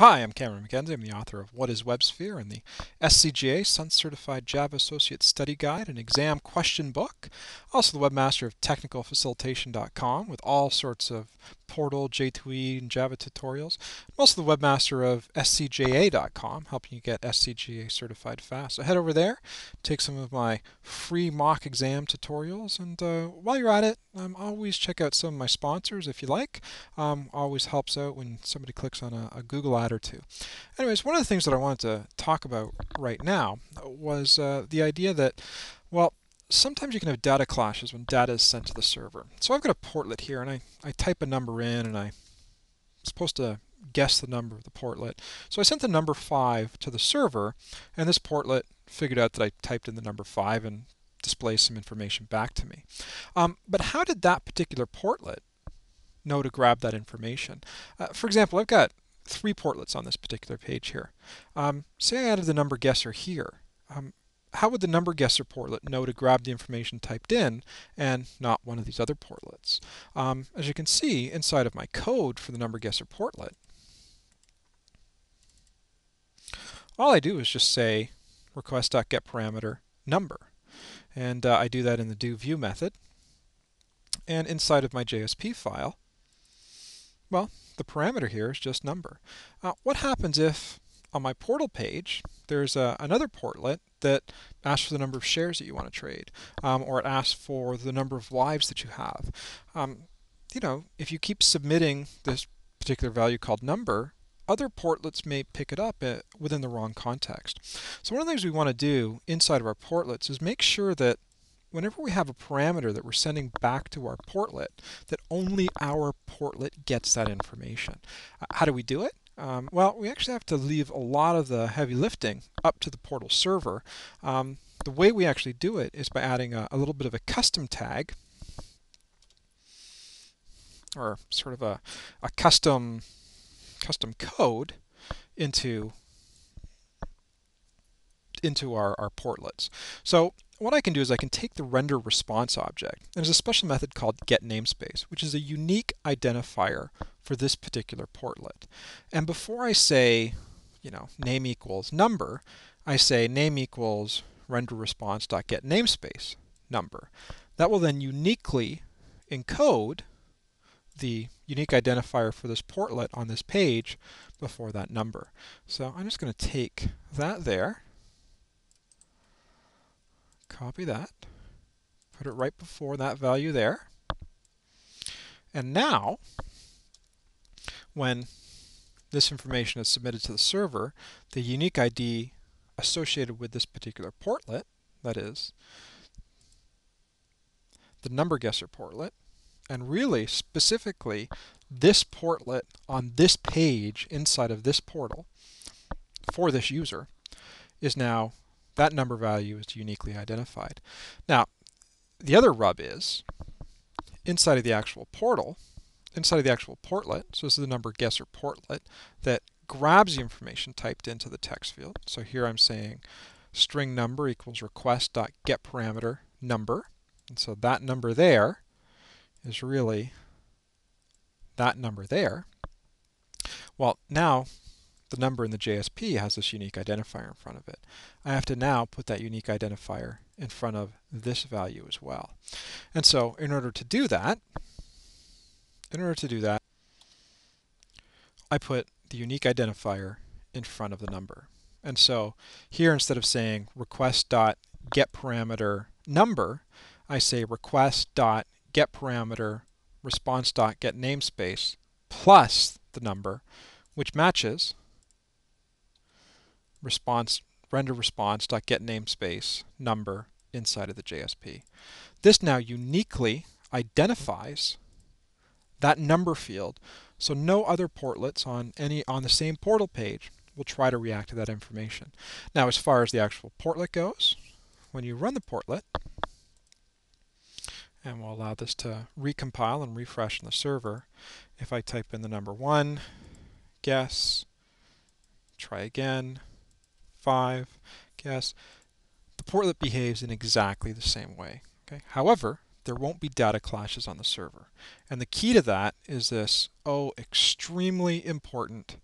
Hi, I'm Cameron McKenzie. I'm the author of What is WebSphere and the SCJA Sun Certified Java Associate Study Guide and Exam Question Book. Also the webmaster of technicalfacilitation.com with all sorts of Portal, J2E, and Java tutorials. I'm also the webmaster of scja.com, helping you get SCJA certified fast. So head over there, take some of my free mock exam tutorials, and uh, while you're at it, um, always check out some of my sponsors if you like. Um, always helps out when somebody clicks on a, a Google ad or two. Anyways, one of the things that I wanted to talk about right now was uh, the idea that, well, sometimes you can have data clashes when data is sent to the server. So I've got a portlet here and I, I type a number in and I'm supposed to guess the number of the portlet. So I sent the number 5 to the server and this portlet figured out that I typed in the number 5 and displays some information back to me. Um, but how did that particular portlet know to grab that information? Uh, for example, I've got three portlets on this particular page here. Um, say I added the number guesser here. Um, how would the number guesser portlet know to grab the information typed in and not one of these other portlets? Um, as you can see inside of my code for the number guesser portlet, all I do is just say request.getParameter number. And uh, I do that in the do view method. And inside of my JSP file, well, the parameter here is just number. Uh, what happens if on my portal page, there's a, another portlet that asks for the number of shares that you want to trade, um, or it asks for the number of lives that you have. Um, you know, if you keep submitting this particular value called number, other portlets may pick it up uh, within the wrong context. So one of the things we want to do inside of our portlets is make sure that whenever we have a parameter that we're sending back to our portlet, that only our portlet gets that information. Uh, how do we do it? Um, well, we actually have to leave a lot of the heavy lifting up to the portal server. Um, the way we actually do it is by adding a, a, little bit of a custom tag or sort of a, a custom custom code into into our, our portlets. So what I can do is I can take the render response object. and There's a special method called getNamespace, which is a unique identifier for this particular portlet. And before I say, you know, name equals number, I say name equals render response dot get namespace number. That will then uniquely encode the unique identifier for this portlet on this page before that number. So I'm just going to take that there Copy that. Put it right before that value there. And now, when this information is submitted to the server, the unique ID associated with this particular portlet, that is, the number guesser portlet, and really specifically this portlet on this page inside of this portal for this user is now that number value is uniquely identified. Now, the other rub is inside of the actual portal, inside of the actual portlet, so this is the number guesser portlet that grabs the information typed into the text field. So here I'm saying string number equals request.getParameter number. And so that number there is really that number there. Well, now the number in the JSP has this unique identifier in front of it. I have to now put that unique identifier in front of this value as well. And so in order to do that, in order to do that, I put the unique identifier in front of the number. And so here instead of saying request.getParameter number, I say request.getParameter response.getNamespace plus the number, which matches response render response dot get namespace number inside of the JSP. This now uniquely identifies that number field so no other portlets on any on the same portal page will try to react to that information. Now as far as the actual portlet goes, when you run the portlet, and we'll allow this to recompile and refresh in the server, if I type in the number 1, guess, try again, 5, guess, the portlet behaves in exactly the same way. Okay. However, there won't be data clashes on the server. And the key to that is this, oh, extremely important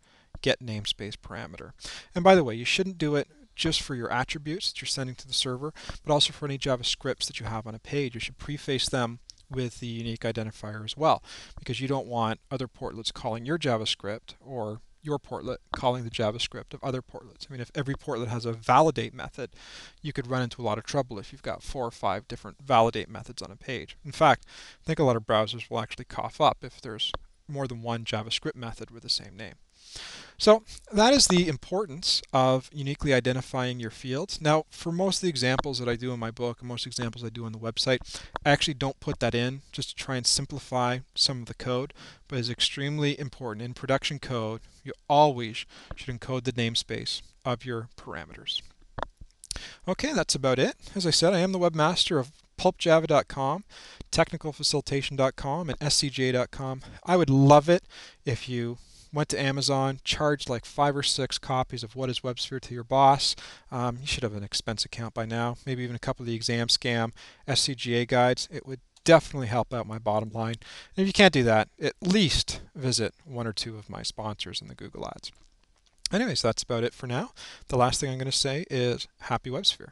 get namespace parameter. And by the way, you shouldn't do it just for your attributes that you're sending to the server, but also for any JavaScripts that you have on a page. You should preface them with the unique identifier as well, because you don't want other portlets calling your JavaScript or your portlet calling the JavaScript of other portlets. I mean, if every portlet has a validate method, you could run into a lot of trouble if you've got four or five different validate methods on a page. In fact, I think a lot of browsers will actually cough up if there's more than one JavaScript method with the same name. So that is the importance of uniquely identifying your fields. Now, for most of the examples that I do in my book, and most examples I do on the website, I actually don't put that in just to try and simplify some of the code, but it's extremely important. In production code, you always should encode the namespace of your parameters. Okay, that's about it. As I said, I am the webmaster of pulpjava.com, technicalfacilitation.com, and scj.com. I would love it if you went to Amazon, charged like five or six copies of What is WebSphere to your boss. Um, you should have an expense account by now, maybe even a couple of the exam scam SCJA guides. It would definitely help out my bottom line. And if you can't do that, at least visit one or two of my sponsors in the Google Ads. Anyways, that's about it for now. The last thing I'm going to say is happy WebSphere.